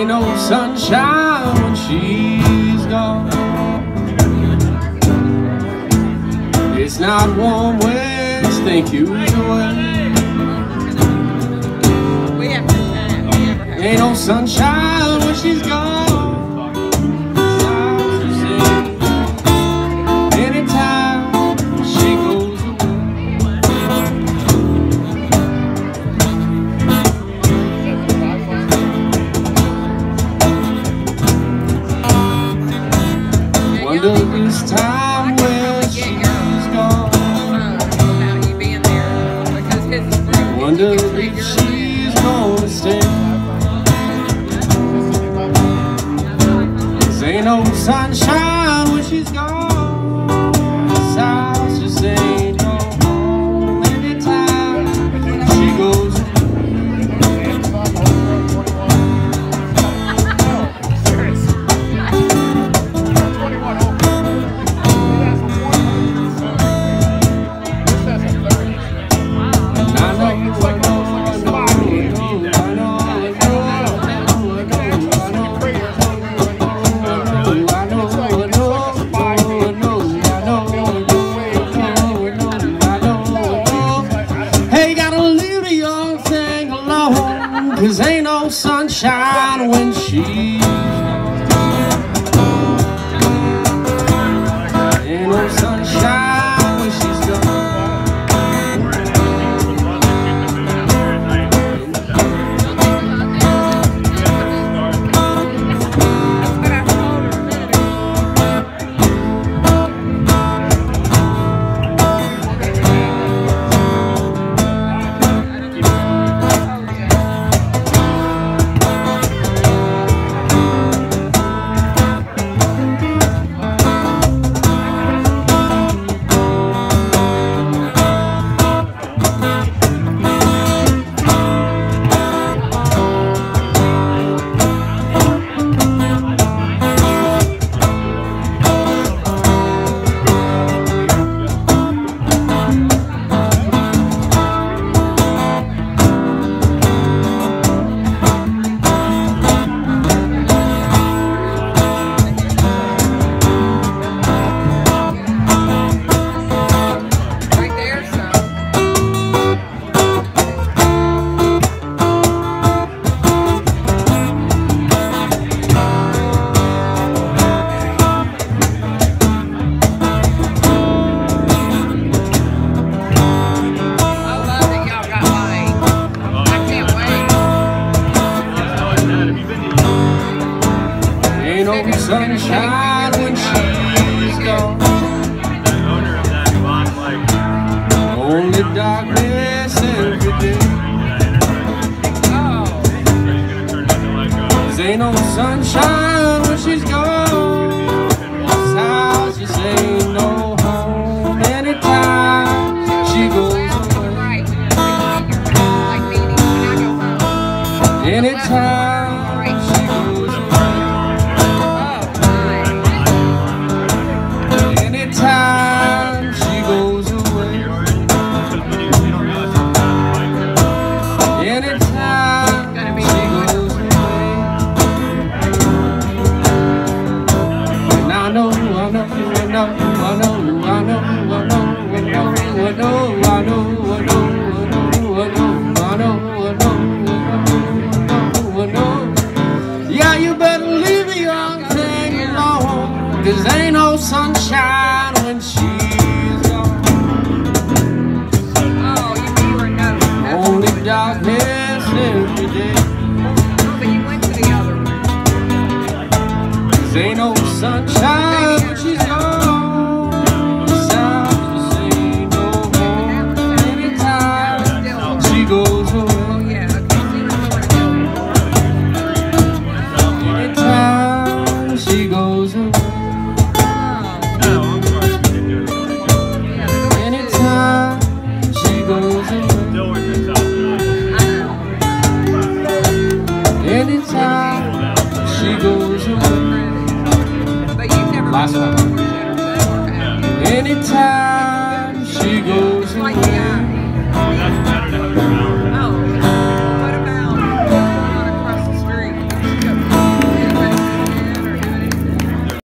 ain't no sunshine when she's gone. It's not warm when you think you're away. Ain't no sunshine when she's gone. This time where she's gone. Wonder if she's gonna stay. Cause ain't no sunshine when she's gone. Cause ain't no sunshine when she's no sunshine when she's gone. Only darkness every day. Oh, Cause ain't no sunshine when she's gone. This house just ain't no home anytime she goes away. Right. Like meeting when I go home. Anytime know, I know, I know, I know, I know, I know, I know, I know. Ain't no sunshine when she's gone Only darkness every day. Ain't no sunshine. time she goes. Last one. Anytime she goes away.